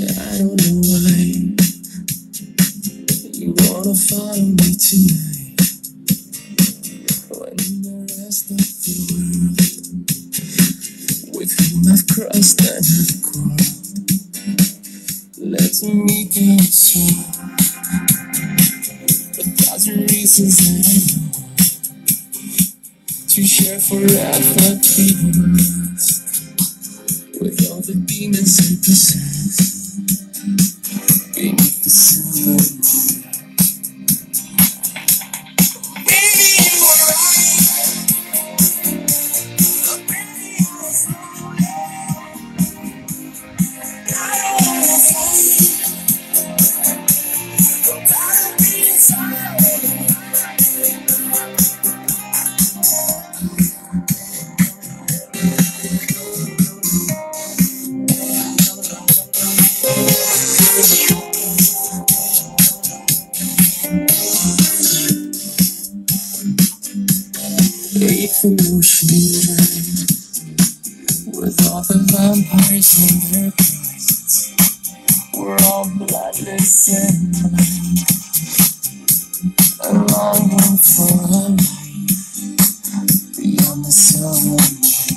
I don't know why. You wanna follow me tonight. The rest of the world with whom I've crossed and have quarreled. Let reasons that I know to share the with all the demons and. An ocean dry with all the vampires and their brides, we're all bloodless and blind, and longing for a life beyond the silver.